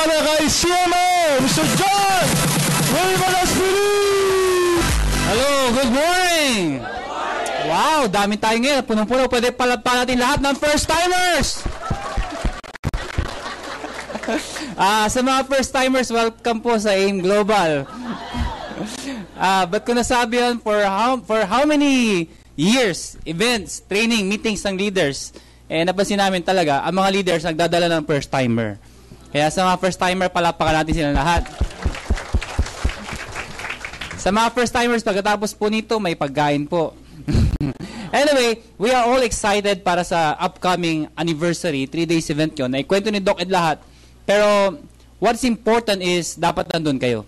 natin kay CMO, Mr. John Raymond Aspiri! Hello, good morning! Wow, dami tayo ngayon. Punong-puno. Pwede pala pa natin lahat ng first-timers! Ah, sa mga first-timers, welcome po sa AIM Global. Ah, ba't ko nasabi yun? For how, for how many years, events, training, meetings ng leaders, eh, napansin namin talaga, ang mga leaders nagdadala ng first-timer. Kaya sa mga first-timer, palapakan natin sila lahat. Sa mga first-timers, pagkatapos po nito, may pagkain po. anyway, we are all excited para sa upcoming anniversary, 3 days event yun. Naikwento ni Doc Ed lahat. Pero, what's important is, dapat nandun kayo.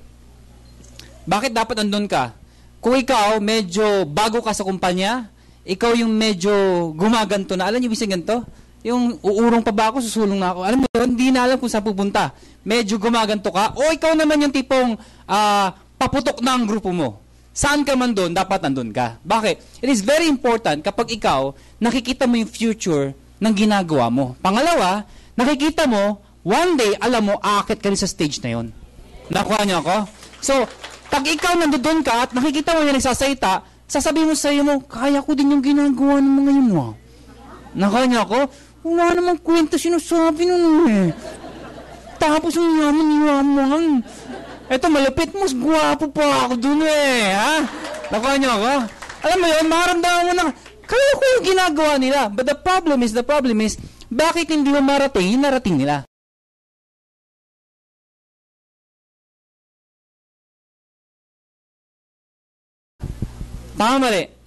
Bakit dapat nandun ka? Kung ikaw, medyo bago ka sa kumpanya, ikaw yung medyo gumaganto na. Alam niyo ibig ganito? Yung uurong pa ba ako, susulong na ako. Alam mo yun, hindi na alam kung saan pupunta. Medyo gumaganto ka. O ikaw naman yung tipong uh, paputok na ang grupo mo. Saan ka man doon, dapat nandun ka. Bakit? It is very important kapag ikaw, nakikita mo yung future ng ginagawa mo. Pangalawa, nakikita mo, one day, alam mo, aakit ka rin sa stage na yon. Nakuha niyo ako? So, pag ikaw nandoon ka at nakikita mo yung nagsasalita, sasabihin mo sa iyo mo, kaya ko din yung ginagawa ng mga yun mo. Nakanya ko, wala namang kwenta sinasabi nun eh. Tapos yung yaman yaman. Eto, malapit mo, gwapo pa ako dun eh, ha? Nakanya ko. Alam mo yun, maramdaman mo na, kaya ko yung ginagawa nila. But the problem is, the problem is, bakit hindi mo marating yung narating nila? Tama mali.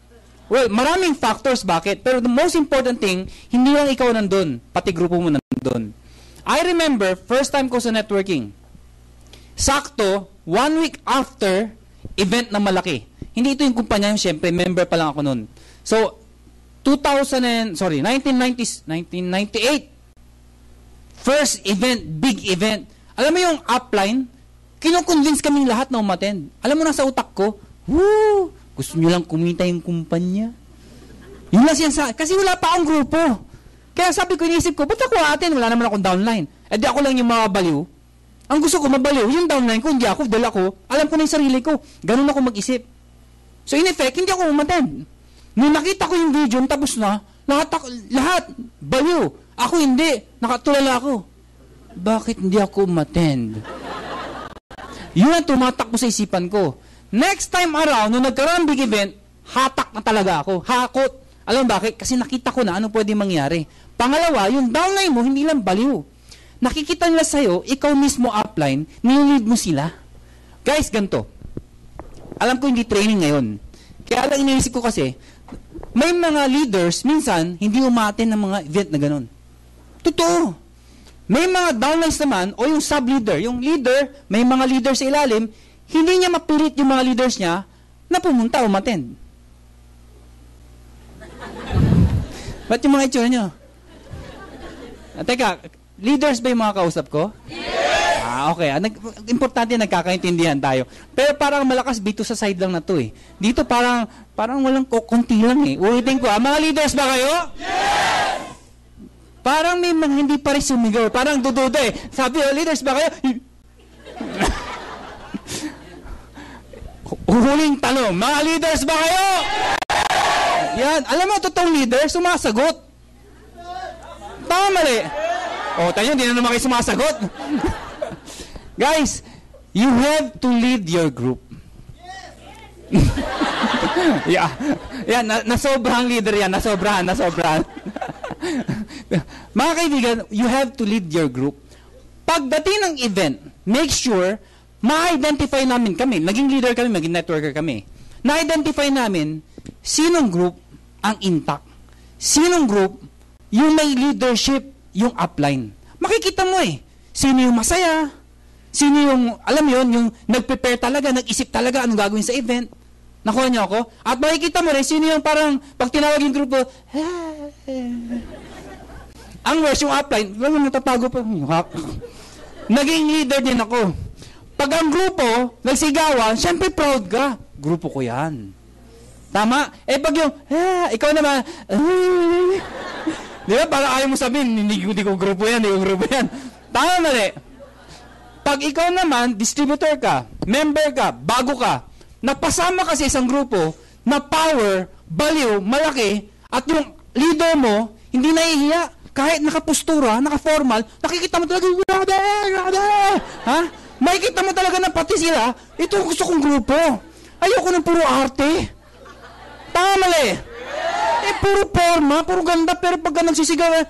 Well, maraming factors bakit. Pero the most important thing, hindi lang ikaw nandun, pati grupo mo nandun. I remember, first time ko sa networking. Sakto, one week after, event na malaki. Hindi ito yung kumpanya, yung syempre, member pa lang ako noon. So, 2000 and, sorry, 1990s, 1998, first event, big event. Alam mo yung upline, kinoconvince kaming lahat na umattend. Alam mo na sa utak ko, woo, gusto nyo lang kumita yung kumpanya. Yun lang siya sa... Kasi wala pa akong grupo. Kaya sabi ko, inisip ko, ba't ako atin? Wala naman akong downline. Eh di ako lang yung mga baliw. Ang gusto ko, mabaliw. Yung downline ko, hindi ako, dala ko. Alam ko na yung sarili ko. Ganun ako mag-isip. So in effect, hindi ako umattend. Nung nakita ko yung video, tapos na, lahat, ako, lahat, baliw. Ako hindi. Nakatulala ako. Bakit hindi ako umattend? Yun ang tumatakbo sa isipan ko. Next time around, nung nagkaroon ng big event, hatak na talaga ako. Hakot. Alam mo bakit? Kasi nakita ko na ano pwede mangyari. Pangalawa, yung downline mo, hindi lang baliw. Nakikita nila sa'yo, ikaw mismo upline, nililid mo sila. Guys, ganito. Alam ko hindi training ngayon. Kaya lang iniisip ko kasi, may mga leaders, minsan, hindi umaten ng mga event na ganun. Totoo. May mga downlines naman, o yung sub-leader, yung leader, may mga leader sa ilalim, hindi niya mapilit yung mga leaders niya na pumunta o umattend. Ba't yung mga itsura nyo? Ah, teka, leaders ba yung mga kausap ko? Yes! Ah, okay. Ah, nag, importante nagkakaintindihan tayo. Pero parang malakas dito sa side lang na to eh. Dito parang, parang walang konti lang eh. Ulitin ko, ah, mga leaders ba kayo? Yes! Parang may mga hindi pa rin sumigaw. Parang dududa eh. Sabi, oh, leaders ba kayo? Huling tanong, mga leaders ba kayo? Yan. Alam mo, totoong leader, sumasagot. Tama mali. O, oh, tayo, hindi na naman kayo sumasagot. Guys, you have to lead your group. yeah. Yan, na, nasobrang leader yan. Nasobrahan, nasobrahan. Mga kaibigan, you have to lead your group. Pagdating ng event, make sure ma-identify namin kami, naging leader kami, maging networker kami. Na-identify namin sinong group ang intact. Sinong group yung may leadership, yung upline. Makikita mo eh, sino yung masaya, sino yung, alam yon yung nag-prepare talaga, nag-isip talaga anong gagawin sa event. Nakuha niyo ako? At makikita mo rin, sino yung parang, pag tinawag yung grupo, ang worst yung upline, wala natatago pa. Naging leader din ako. Pag ang grupo, nagsigawan, syempre proud ka. Grupo ko yan. Tama? Eh pag yung, ah, ikaw naman, ah, di ba? Para ayaw mo sabihin, hindi, hindi ko grupo yan, hindi ko grupo yan. Tama mali. Pag ikaw naman, distributor ka, member ka, bago ka, napasama ka sa isang grupo na power, value, malaki, at yung leader mo, hindi nahihiya. Kahit nakapostura, naka-formal, nakikita mo talaga, grabe, grabe. Ha? Makikita mo talaga na pati sila, ito ang gusto kong grupo. Ayoko ng puro arte. Tama mali. Eh, puro forma, puro ganda, pero pagka nagsisigaw, eh,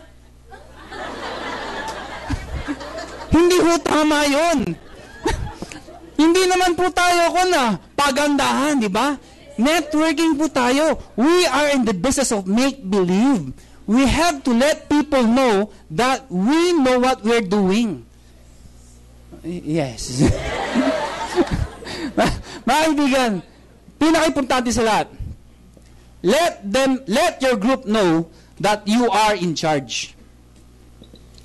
hindi ho tama yun. hindi naman po tayo ko na pagandahan, di ba? Networking po tayo. We are in the business of make-believe. We have to let people know that we know what we're doing. Yes. Mga kaibigan, pinaka-importante sa lahat, let them, let your group know that you are in charge.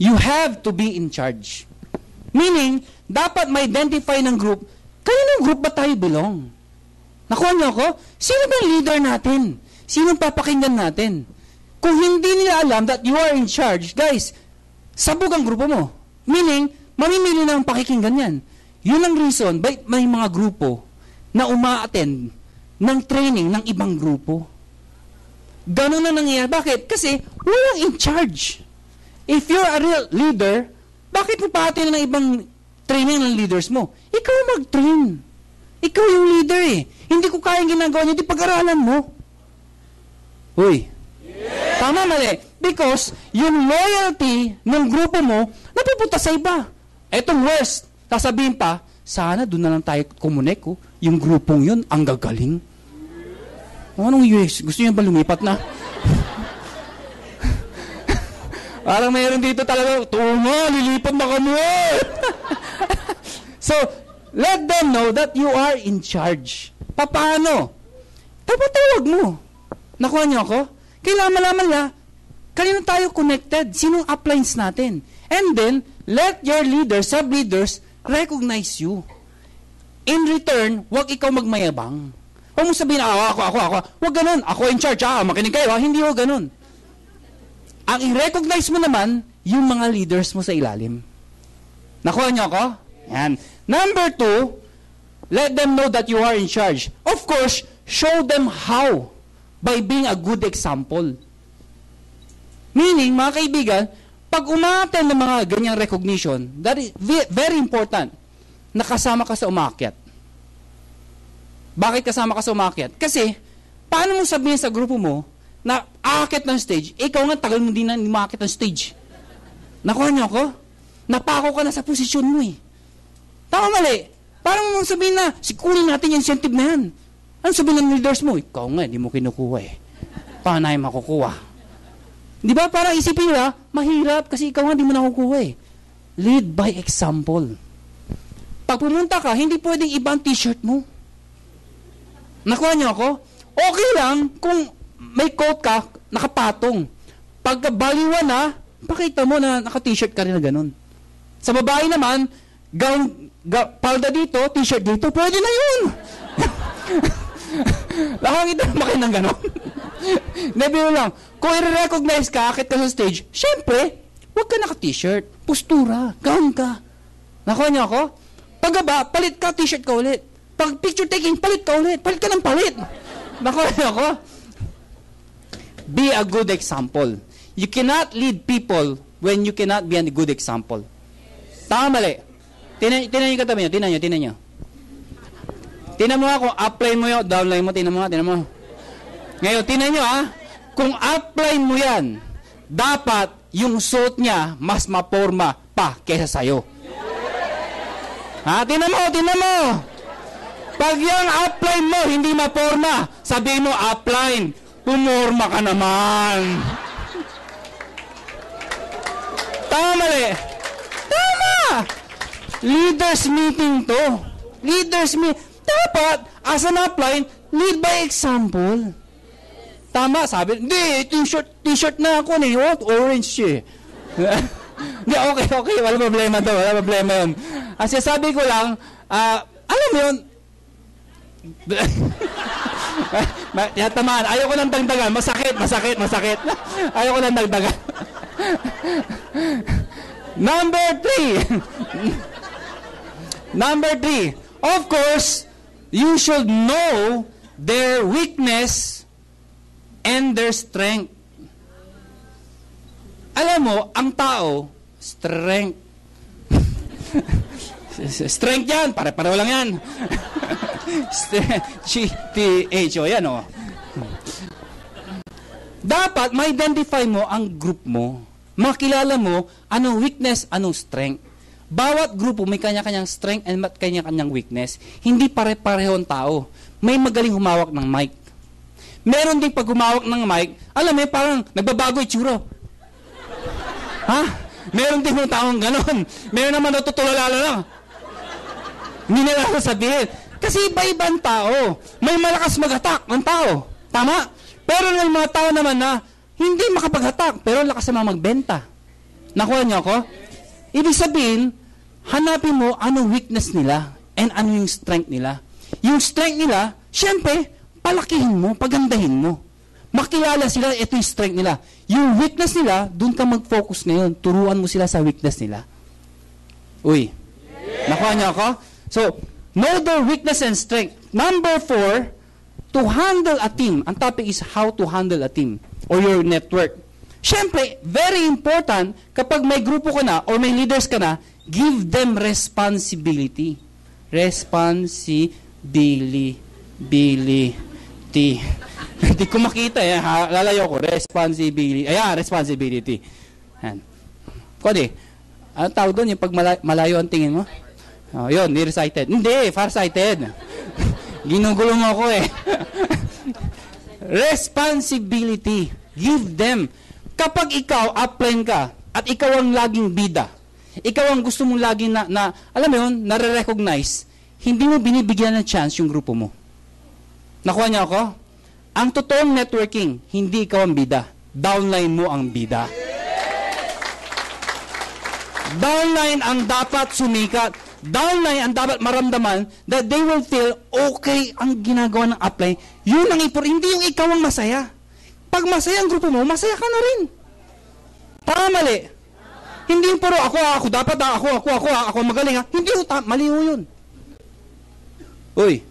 You have to be in charge. Meaning, dapat ma-identify ng group, kaninong group ba tayo belong? Nakuha niyo ako? Sino ba leader natin? Sino ang papakinggan natin? Kung hindi nila alam that you are in charge, guys, sabog ang grupo mo. Meaning, mamimili na ang pakikinggan yan. Yun ang reason, bakit may mga grupo na uma-attend ng training ng ibang grupo. Ganun na nangyayari. Bakit? Kasi walang in charge. If you're a real leader, bakit mo pati ng ibang training ng leaders mo? Ikaw mag-train. Ikaw yung leader eh. Hindi ko kayang ginagawa niyo, di pag-aralan mo. Uy. Tama mali. Because yung loyalty ng grupo mo, napupunta sa iba. Etong worst, sasabihin pa, sana doon na lang tayo kumunek ko. Yung grupong yun, ang gagaling. O, anong US? Gusto niyo ba lumipat na? Parang mayroon dito talaga, tungo, lilipat na kami. so, let them know that you are in charge. Paano? Tapatawag mo. Nakuha niyo ako? Kailangan malaman niya, kanino tayo connected? Sinong uplines natin? And then, let your leaders, sub-leaders, recognize you. In return, huwag ikaw magmayabang. Huwag mo sabihin, ah, ako, ako, ako. Huwag ganun. Ako in charge, ah, makinig kayo, ah. Hindi huwag ganun. Ang i-recognize mo naman, yung mga leaders mo sa ilalim. Nakuha niyo ako? Yan. Number two, let them know that you are in charge. Of course, show them how by being a good example. Meaning, mga kaibigan, pag umaten ng mga ganyang recognition, that is ve- very important, nakasama ka sa umakyat. Bakit kasama ka sa umakyat? Kasi, paano mo sabihin sa grupo mo na aakit ng stage, ikaw nga tagal mo din na umakit ng stage. Nakuha niyo ako? Napako ka na sa posisyon mo eh. Tama mali. Parang mo sabihin na, sikunin natin yung incentive na yan. Ano sabihin ng leaders mo? Ikaw nga, di mo kinukuha eh. Paano ay makukuha? Di ba? Parang isipin nila, mahirap kasi ikaw nga di mo nakukuha eh. Lead by example. Pag pumunta ka, hindi pwedeng ibang t-shirt mo. Nakuha niyo ako? Okay lang kung may coat ka, nakapatong. Pagka baliwan na, pakita mo na naka-t-shirt ka rin na ganun. Sa babae naman, gown, ga, palda dito, t-shirt dito, pwede na yun. Nakakita naman kayo ng ganon. Nebiro lang, kung i-recognize ka, akit ka sa stage, syempre, huwag ka naka-t-shirt, postura, gown ka. Nakuha niyo ako? Pagaba, palit ka, t-shirt ka ulit. Pag picture taking, palit ka ulit. Palit ka ng palit. Nakuha niyo ako? Be a good example. You cannot lead people when you cannot be a good example. Tama mali. Tinan, tinan yung katabi nyo, tinan nyo, tinan nyo. Tinan mo kung upline mo yun, downline mo, tinan mo tinan mo. Ngayon, tinan nyo ha, kung upline mo yan, dapat yung suit niya mas maporma pa kesa sa'yo. Ha, tinan mo, tinan mo. Pag yung upline mo hindi maporma, sabihin mo upline, pumorma ka naman. Tama mali. Tama! Leaders meeting to. Leaders meeting. Dapat, as an upline, lead by example. Tama, sabi, hindi, t-shirt, t-shirt na ako ni, what? Orange siya. eh." Hindi, okay, okay, wala problema to, wala problema yun. As sabi ko lang, ah, alam mo yun, Ma- ya, tamaan. Ayoko nang dagdagan. Masakit, masakit, masakit. Ayoko nang dagdagan. Number three. Number three, of course, you should know their weakness and their strength. Alam mo, ang tao, strength. strength yan, pare-pareho lang yan. G-T-H-O, yan o. Oh. Dapat ma-identify mo ang group mo. Makilala mo anong weakness, anong strength. Bawat grupo may kanya-kanyang strength and kanya-kanyang weakness. Hindi pare-pareho ang tao. May magaling humawak ng mic. Meron ding pag humawak ng mic, alam mo, parang nagbabago itsura. Ha? Meron din yung taong ganon. Meron naman natutulala lang. Hindi nila sabihin. Kasi iba-ibang tao. May malakas mag-attack ng tao. Tama? Pero may mga tao naman na hindi makapag-attack, pero lakas naman magbenta. Nakuha niyo ako? Ibig sabihin, hanapin mo anong weakness nila and ano yung strength nila. Yung strength nila, syempre, palakihin mo, pagandahin mo. Makilala sila, ito yung strength nila. Yung weakness nila, doon ka mag-focus ngayon. Turuan mo sila sa weakness nila. Uy. Nakuha niyo ako? So, know their weakness and strength. Number four, to handle a team. Ang topic is how to handle a team or your network. Siyempre, very important, kapag may grupo ka na or may leaders ka na, give them responsibility. Responsibility. Hindi ko makita eh. Ha? Lalayo ko. Responsibility. Ayan, responsibility. Ayan. Kodi, ano tawag doon? Yung pag malayo ang tingin mo? Oh, yun, nearsighted. Hindi, farsighted. Ginugulo mo ako eh. Responsibility. Give them. Kapag ikaw, upline ka, at ikaw ang laging bida, ikaw ang gusto mong laging na, na alam mo yun, nare-recognize, hindi mo binibigyan ng chance yung grupo mo. Nakuha niya ako? Ang totoong networking, hindi ikaw ang bida. Downline mo ang bida. Downline ang dapat sumikat. Downline ang dapat maramdaman that they will feel okay ang ginagawa ng upline. Yun ang ipor, hindi yung ikaw ang masaya. Pag masaya ang grupo mo, masaya ka na rin. Tama mali. Hindi yung puro ako, ako, dapat ako, ako, ako, ako magaling ha. Hindi yung mali yun. Uy,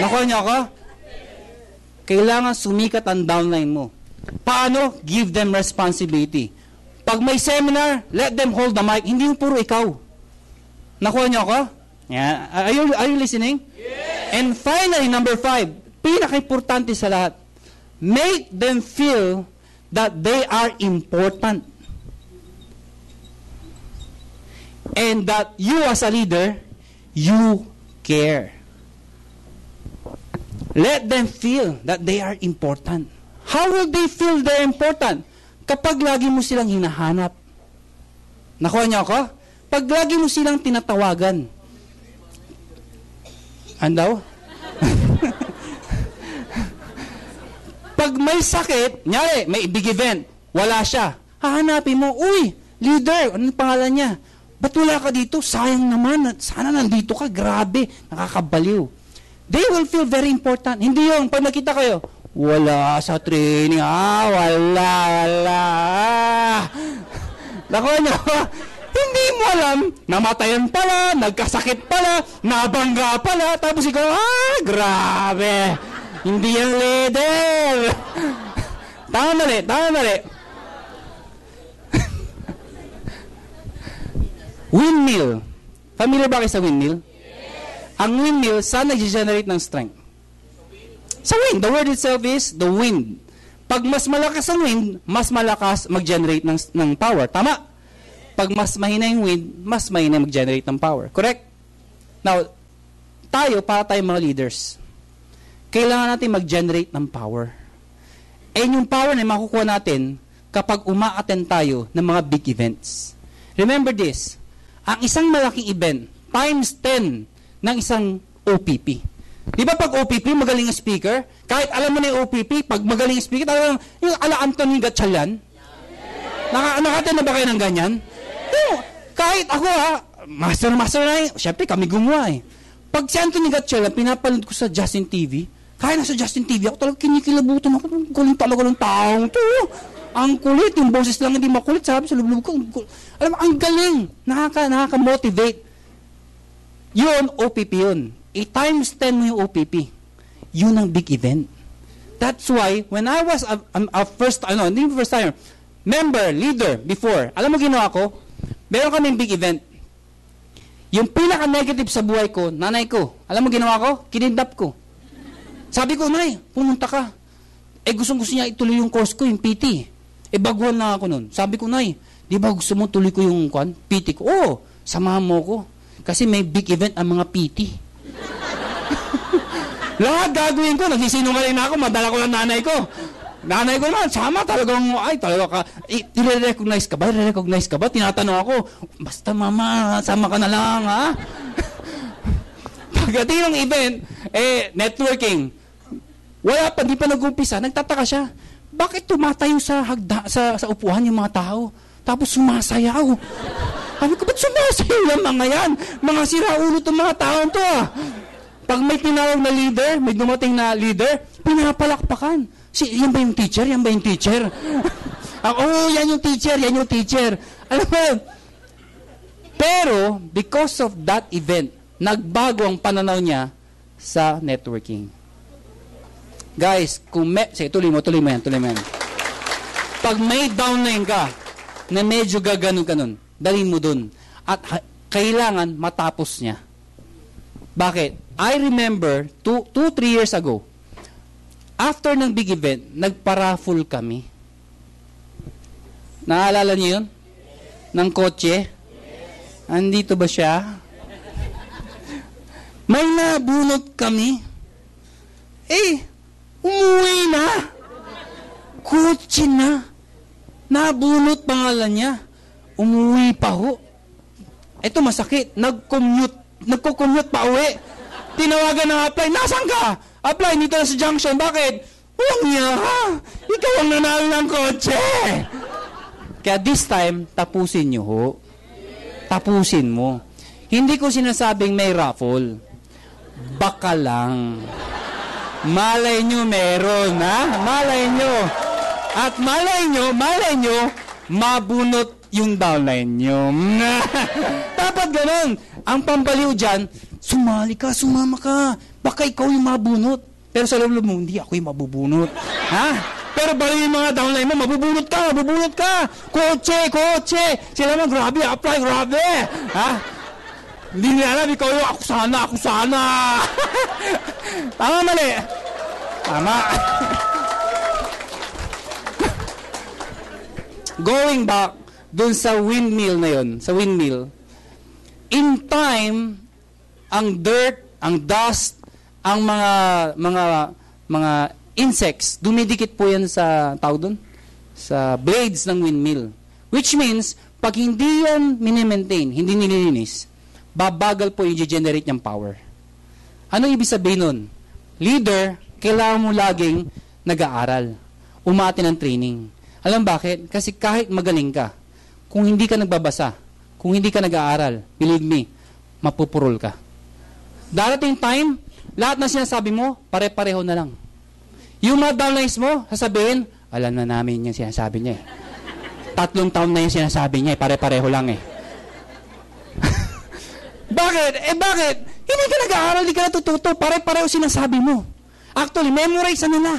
nakuha niyo ako? Kailangan sumikat ang downline mo. Paano? Give them responsibility. Pag may seminar, let them hold the mic. Hindi yung puro ikaw. Nakuha niyo ako? Yeah. Are you, are you listening? Yes. And finally, number five, pinaka-importante sa lahat, make them feel that they are important. And that you as a leader, you care. Let them feel that they are important. How will they feel they're important? Kapag lagi mo silang hinahanap. Nakuha niyo ako? Pag lagi mo silang tinatawagan. Andaw? Pag may sakit, nyari, may big event, wala siya. Hahanapin mo, uy, leader, ano pangalan niya? Ba't wala ka dito? Sayang naman, sana nandito ka, grabe, nakakabaliw. They will feel very important. Hindi yung pag nakita kayo, wala sa training. Ah, wala, wala. Nako nyo, hindi mo alam, namatayan pala, nagkasakit pala, nabangga pala, tapos ikaw, ah, grabe. Hindi yan leader. tama mali, tama mali. windmill. Familiar ba kayo sa windmill? Ang windmill, saan nag-generate ng strength? Sa wind. The word itself is the wind. Pag mas malakas ang wind, mas malakas mag-generate ng, ng power. Tama? Pag mas mahina yung wind, mas mahina mag-generate ng power. Correct? Now, tayo, para tayong mga leaders, kailangan natin mag-generate ng power. And yung power na makukuha natin kapag uma-attend tayo ng mga big events. Remember this, ang isang malaking event, times 10 ng isang OPP. Di ba pag OPP, magaling ang speaker? Kahit alam mo na yung OPP, pag magaling ang speaker, talagang yung ala Anthony Gatchalian. Naka, nakatin na ba kayo ng ganyan? Yung, kahit ako ha, master master na eh. Siyempre, kami gumawa eh. Pag si Anthony Gatchalian, pinapanood ko sa Justin TV, kaya nasa Justin TV, ako talagang kinikilabutan ako. Galing talaga ng taong to. Ang kulit, yung boses lang hindi makulit. Sabi sa lublob ko, alam mo, ang galing. Nakaka, nakaka-motivate. Yun, OPP yun. I-times 10 mo yung OPP. Yun ang big event. That's why, when I was a, a, a first, ano, hindi first time, member, leader, before, alam mo ginawa ko? Meron kaming big event. Yung pinaka-negative sa buhay ko, nanay ko, alam mo ginawa ko? Kinidnap ko. Sabi ko, Nay, pumunta ka. Eh, gustong gusto niya ituloy yung course ko, yung PT. Eh, baguhan na ako nun. Sabi ko, Nay, di ba gusto mo tuloy ko yung kwan, PT ko? Oo, samahan mo ko. Kasi may big event ang mga PT. Lahat gagawin ko, nagsisinungaling na ako, madala ko ng nanay ko. Nanay ko naman, sama talagang, ay, talaga ka, i-recognize ka ba? I-recognize ka ba? Tinatanong ako, basta mama, sama ka na lang, ha? Pagdating ng event, eh, networking, wala pa, di pa nag-umpisa, nagtataka siya, bakit tumatayo sa, hagda, sa, sa upuan yung mga tao? Tapos sumasayaw. Sabi ko, ba't sumasayaw yung mga yan? Mga siraulo itong mga taon to ah. Pag may tinawag na leader, may dumating na leader, pinapalakpakan. Si, yan ba yung teacher? Yan ba yung teacher? Ah, Oo, oh, yan yung teacher, yan yung teacher. Alam mo, pero because of that event, nagbago ang pananaw niya sa networking. Guys, kung may, sige, tuloy mo, tuloy mo yan, tuloy mo yan. Pag may downline ka, na medyo gaganon ka nun, dalhin mo dun. At ha- kailangan matapos niya. Bakit? I remember, two, two, three years ago, after ng big event, nagpa-raffle kami. Naalala niyo yun? Ng kotse? Andito ba siya? May nabunot kami. Eh, umuwi na. Kotse na. Nabunot pangalan niya. Umuwi pa ho. Ito masakit. Nag-commute. Nagko-commute pa uwi. Tinawagan ng apply. Nasaan ka? Apply dito na sa junction. Bakit? Walang niya. Ikaw ang nanalo ng kotse. Kaya this time, tapusin niyo ho. Tapusin mo. Hindi ko sinasabing may raffle. Baka lang. Malay nyo meron, ha? Malay nyo. At malay nyo, malay nyo, mabunot yung downline nyo. Dapat ganun. Ang pambaliw dyan, sumali ka, sumama ka. Baka ikaw yung mabunot. Pero sa loob mo, hindi ako yung mabubunot. Ha? Pero bali yung mga downline mo, mabubunot ka, mabubunot ka. Kotse, kotse. Sila naman, grabe, apply, grabe. Ha? Hindi nila alam, ikaw yung ako sana, ako sana. Tama, mali. Tama. Going back dun sa windmill na yon, sa windmill, in time, ang dirt, ang dust, ang mga mga mga insects, dumidikit po yan sa tao dun, sa blades ng windmill. Which means, pag hindi yan minimaintain, hindi nililinis, babagal po yung generate niyang power. Ano ibig sabihin nun? Leader, kailangan mo laging nag-aaral. Umati ng training. Alam bakit? Kasi kahit magaling ka, kung hindi ka nagbabasa, kung hindi ka nag-aaral, believe me, mapupurol ka. Darating time, lahat na sinasabi mo, pare-pareho na lang. Yung mga downlines mo, sasabihin, alam na namin yung sinasabi niya eh. Tatlong taon na yung sinasabi niya eh, pare-pareho lang eh. bakit? Eh bakit? Hindi ka nag-aaral, hindi ka natututo, pare-pareho sinasabi mo. Actually, memorize na nila.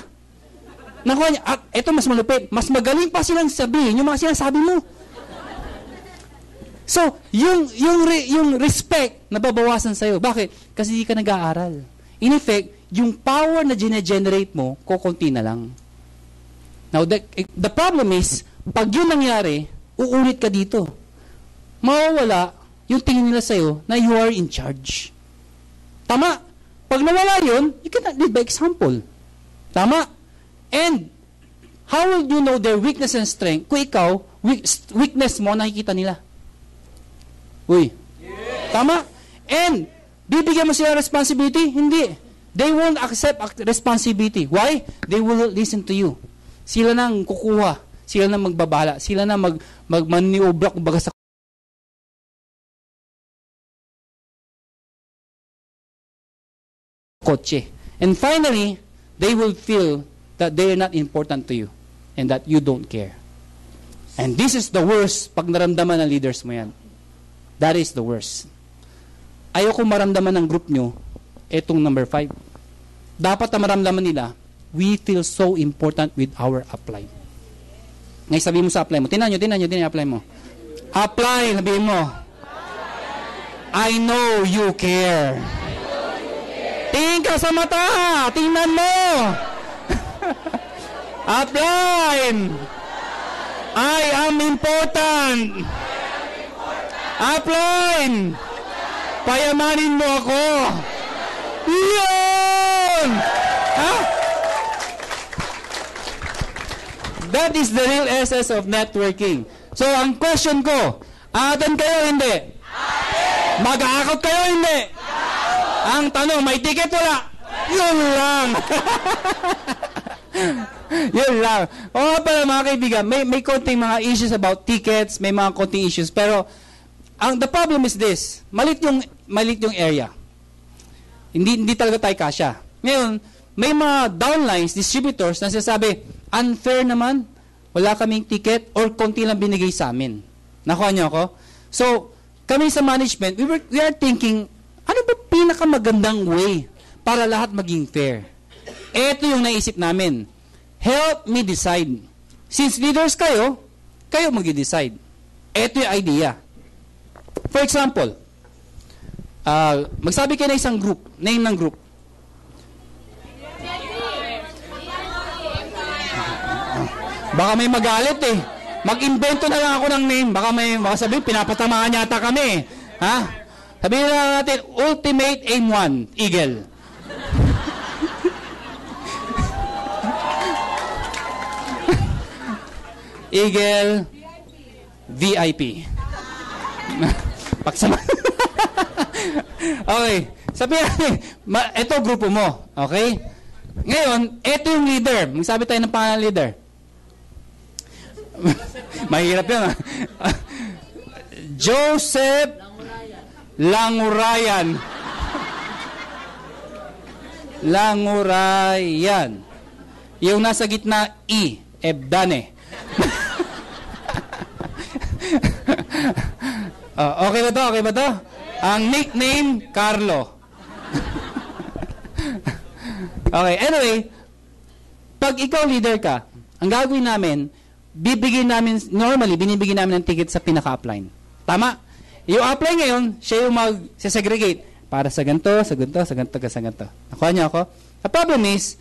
Nakuha niya, at ito mas malupit, mas magaling pa silang sabihin yung mga sinasabi mo. So, yung, yung, re, yung respect nababawasan sa'yo. Bakit? Kasi hindi ka nag-aaral. In effect, yung power na gine-generate mo, kukunti na lang. Now, the, the problem is, pag yun nangyari, uulit ka dito. Mawawala yung tingin nila sa'yo na you are in charge. Tama. Pag nawala yun, you cannot lead by example. Tama. And, how will you know their weakness and strength kung ikaw, weak, weakness mo, nakikita nila? Uy. Tama? And, bibigyan mo sila responsibility? Hindi. They won't accept responsibility. Why? They will listen to you. Sila nang kukuha. Sila nang magbabala. Sila nang mag, magmaniobra kumbaga sa kotse. And finally, they will feel that they are not important to you and that you don't care. And this is the worst pag naramdaman ng leaders mo yan. That is the worst. ayoko maramdaman ng group nyo etong number 5. Dapat na maramdaman nila, we feel so important with our apply. Ngayon sabihin mo sa apply mo, tinan nyo, tinan nyo, tinan nyo, apply mo. Apply, sabihin mo. I know you care. Tingin ka sa mata, tingnan mo. apply. I am important. Apply. Payamanin mo ako. Yun! Ha? That is the real essence of networking. So, ang question ko, aaten kayo hindi? Mag-aakot kayo hindi? Ang tanong, may ticket wala? Yun lang. Yun lang. O nga pala mga kaibigan, may, may konting mga issues about tickets, may mga konting issues, pero ang the problem is this, malit yung, malit yung area. Hindi, hindi talaga tayo kasya. Ngayon, may mga downlines, distributors na sinasabi, unfair naman, wala kaming ticket or konti lang binigay sa amin. Nakuha niyo ako? So, kami sa management, we, were, we are thinking, ano ba pinakamagandang way para lahat maging fair? Ito yung naisip namin. Help me decide. Since leaders kayo, kayo mag-decide. Ito yung idea. For example, uh, magsabi kayo na isang group, name ng group. Baka may magalit eh. Mag-invento na lang ako ng name. Baka may, baka sabihin, pinapatamaan yata kami. Ha? Sabihin na natin, Ultimate Aim 1, Eagle. Eagle VIP. Pagsama. okay. Sabi ma- ito grupo mo. Okay? Ngayon, ito yung leader. Magsabi tayo ng pangalan leader. Mahirap yun. ah. Joseph Langurayan. Langurayan. Yung nasa gitna, I. Ebdane. Oh, okay ba to? Okay ba to? Ang nickname, Carlo. okay, anyway, pag ikaw leader ka, ang gagawin namin, bibigyan namin, normally, binibigyan namin ng ticket sa pinaka-upline. Tama? Yung upline ngayon, siya yung mag-segregate para sa ganito, sa ganito, sa ganito, sa ganito. Nakuha niyo ako? The problem is,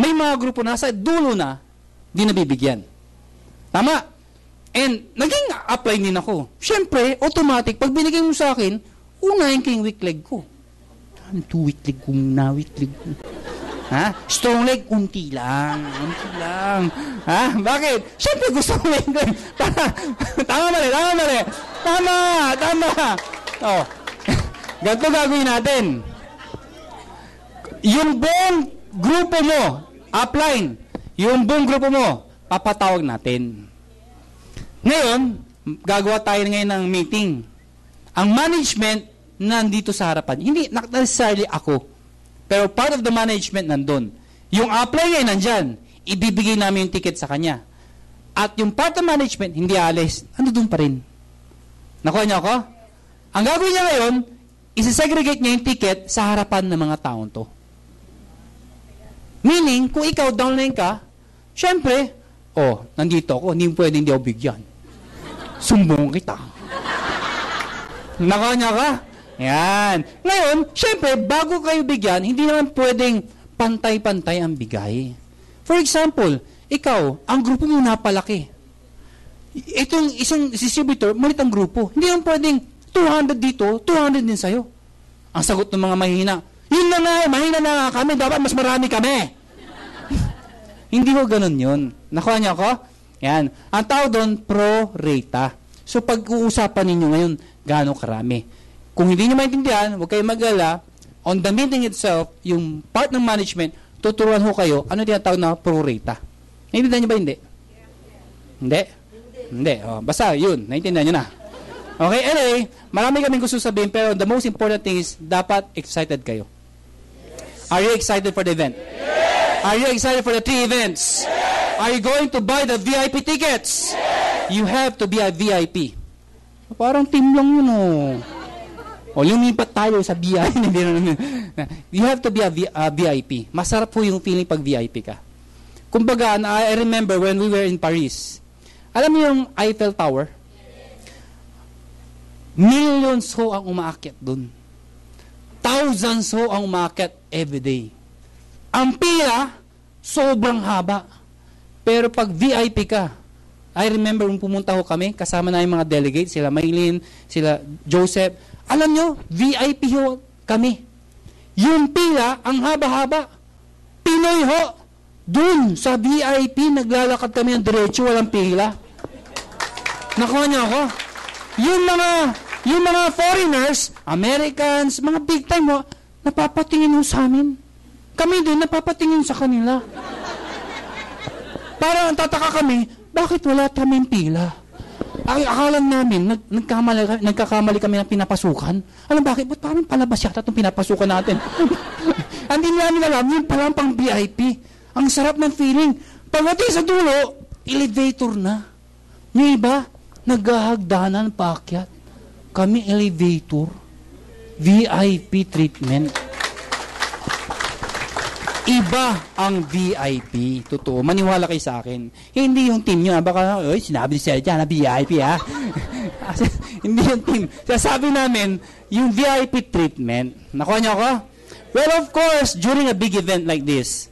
may mga grupo na sa dulo na, di nabibigyan. Tama? And naging apply din ako. Siyempre, automatic, pag binigay mo sa akin, unahin ko yung weak leg ko. Ano to weak leg ko na, weak leg ko? Ha? Strong leg, unti lang. Unti lang. Ha? Bakit? Siyempre gusto ko weak leg. Tama, tama mali, tama mali. Tama, tama. Oh. Ganito gagawin natin. Yung buong grupo mo, upline, yung buong grupo mo, papatawag natin. Ngayon, gagawa tayo ngayon ng meeting. Ang management nandito sa harapan. Hindi not necessarily ako. Pero part of the management nandun. Yung apply ngayon nandyan. Ibibigay namin yung ticket sa kanya. At yung part of management, hindi alis. Ano doon pa rin? Nakuha niyo ako? Ang gagawin niya ngayon, isisegregate niya yung ticket sa harapan ng mga taon to. Meaning, kung ikaw downline ka, syempre, oh, nandito ako, hindi pwede hindi ako bigyan. Sumbong kita. Naka niya ka? Yan. Ngayon, syempre, bago kayo bigyan, hindi naman pwedeng pantay-pantay ang bigay. For example, ikaw, ang grupo mo napalaki. Itong isang distributor, malit ang grupo. Hindi naman pwedeng 200 dito, 200 din sa'yo. Ang sagot ng mga mahina, yun na nga, mahina na kami, dapat mas marami kami. Hindi ho ganun yun. Nakuha niyo ako? Yan. Ang tawag doon, pro-rata. So, pag-uusapan ninyo ngayon, gaano karami. Kung hindi nyo maintindihan, huwag kayong mag-ala. On the meeting itself, yung part ng management, tuturuan ho kayo, ano tinatawag na pro-rata. Naintindihan nyo ba hindi? Hindi? Hindi. Oh, basta, yun. Naintindihan nyo na. Okay, anyway, marami kaming gusto sabihin, pero the most important thing is, dapat excited kayo. Are you excited for the event? Are you excited for the three events? Are you going to buy the VIP tickets? You have to be a VIP. Parang team lang yun, oh. O lumipat tayo sa VIP. You have to be a V- uh, VIP. Masarap po yung feeling pag VIP ka. Kumbaga, I remember when we were in Paris. Alam mo yung Eiffel Tower? Millions ho ang umaakyat dun. Thousands ho ang umaakyat every day. Ang pila, sobrang haba. Pero pag VIP ka, I remember nung pumunta ho kami, kasama na yung mga delegates, sila Maylin, sila Joseph. Alam nyo, VIP ho kami. Yung pila, ang haba-haba. Pinoy ho. Dun, sa VIP, naglalakad kami ng diretso, walang pila. Nakuha niyo ako? Yung mga, yung mga foreigners, Americans, mga big time ho, napapatingin ho sa amin. Kami din, napapatingin sa kanila. Parang tataka kami, bakit wala kaming pila? Ay, akala namin, nag, nagkamali, nagkakamali kami ng pinapasukan. Alam bakit? Ba't parang palabas yata itong pinapasukan natin? Hindi namin alam, yun pala ang pang VIP. Ang sarap ng feeling. Pagdating sa dulo, elevator na. Yung iba, naghahagdanan paakyat. Kami elevator. VIP treatment. Iba ang VIP. Totoo. Maniwala kayo sa akin. Hindi yung team nyo. ah. Baka, oy, sinabi ni Sergio na VIP ha. Hindi yung team. Sasabi namin, yung VIP treatment. Nakuha niyo ako? Well, of course, during a big event like this,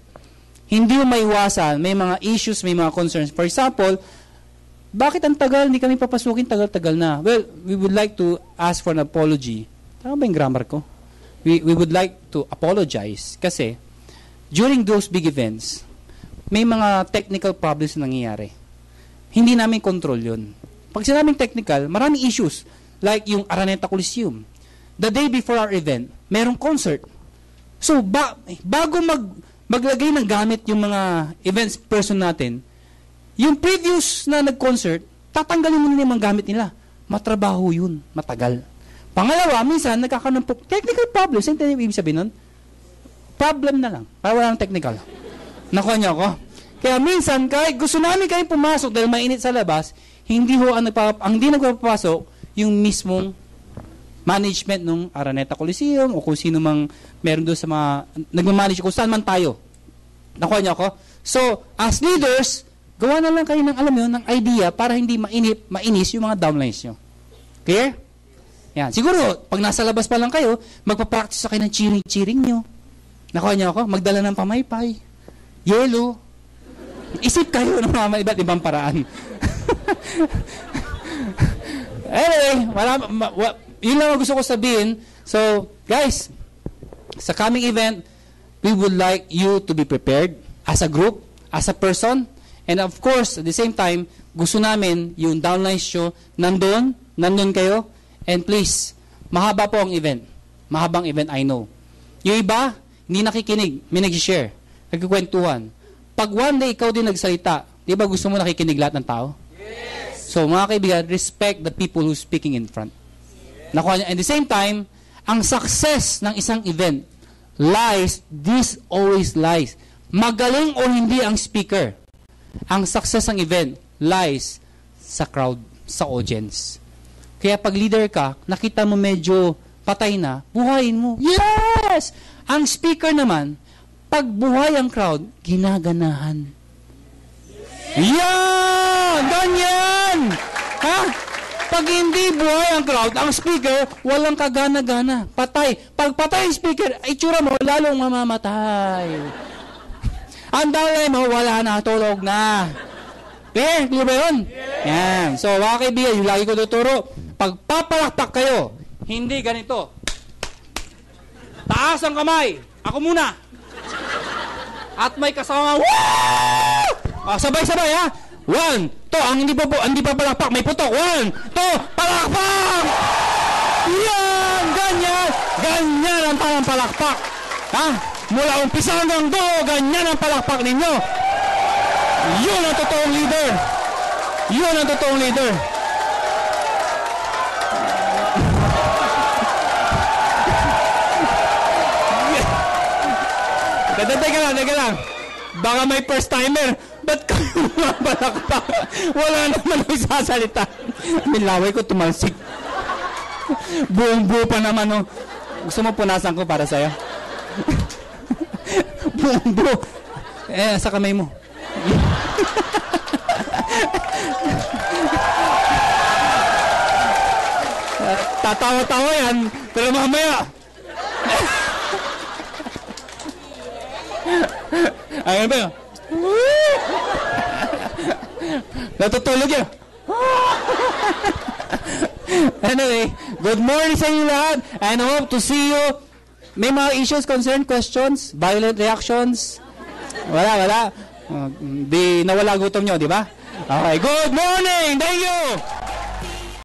hindi mo maiwasan, may mga issues, may mga concerns. For example, bakit ang tagal, hindi kami papasukin, tagal-tagal na? Well, we would like to ask for an apology. Tama ba yung grammar ko? We, we would like to apologize kasi during those big events, may mga technical problems na nangyayari. Hindi namin control yun. Pag sinabing technical, maraming issues. Like yung Araneta Coliseum. The day before our event, merong concert. So, ba- bago mag maglagay ng gamit yung mga events person natin, yung previous na nag-concert, tatanggalin mo nila yung mga gamit nila. Matrabaho yun. Matagal. Pangalawa, minsan, nagkakaroon ng technical problems. Ano yung ibig sabihin nun? Problem na lang. Para walang technical. Nakuha niyo ako? Kaya minsan, kahit gusto namin kayo pumasok dahil mainit sa labas, hindi ho ang, nagpap- ang hindi nagpapasok yung mismong management ng Araneta Coliseum o kung sino mang meron doon sa mga nagmamanage kung saan man tayo. Nakuha niyo ako? So, as leaders, gawa na lang kayo ng alam yun, ng idea para hindi mainip, mainis yung mga downlines nyo. Clear? Yan. Siguro, pag nasa labas pa lang kayo, magpa-practice kayo ng cheering-cheering nyo. Nakuha niyo ako? Magdala ng pamaypay, yelo. Isip kayo ng mga iba't ibang paraan. anyway, wala, ma, wa, yun lang ang gusto ko sabihin. So, guys, sa coming event, we would like you to be prepared as a group, as a person, and of course, at the same time, gusto namin yung downline show, nandun, nandun kayo, and please, mahaba po ang event. Mahabang event, I know. Yung iba, hindi nakikinig, may nag-share, nagkikwentuhan. Pag one day ikaw din nagsalita, di ba gusto mo nakikinig lahat ng tao? Yes. So mga kaibigan, respect the people who speaking in front. Nakuha niya. At the same time, ang success ng isang event lies, this always lies. Magaling o hindi ang speaker. Ang success ng event lies sa crowd, sa audience. Kaya pag leader ka, nakita mo medyo patay na, buhayin mo. Yes! Ang speaker naman, pag buhay ang crowd, ginaganahan. Yan! Ganyan! Ha? Pag hindi buhay ang crowd, ang speaker, walang kagana-gana. Patay. Pag patay ang speaker, itsura mo, lalong mamamatay. Ang dalay mo, wala na, tulog na. Clear? Clear ba yun? Yan. So, mga kaibigan, yung lagi ko tuturo, pag papalakpak kayo, hindi ganito. Taas ang kamay. Ako muna. At may kasama, Woo! Ah, sabay-sabay ha. One, to, ang hindi pa po, hindi pa palakpak, may putok. One, to, palakpak! Yan, ganyan. Ganyan ang parang palakpak. Ha? Mula umpisa hanggang dulo, ganyan ang palakpak ninyo. Yun ang totoong leader. Yun ang totoong leader. Teka, lang, teka lang. Baka may first timer. Ba't kayo mapalakpak? Wala naman ang sasalita. Nilaway ko tumalsik. Buong buo pa naman, no? Gusto mo punasan ko para sa'yo? Buong buo. Eh, sa kamay mo. Tatawa-tawa yan, pero mamaya. Ayun ba yun? Natutulog yun. anyway, good morning sa inyo lahat and hope to see you. May mga issues, concern, questions, violent reactions? Wala, wala. Uh, di nawala gutom nyo, di ba? Okay, good morning! Thank you!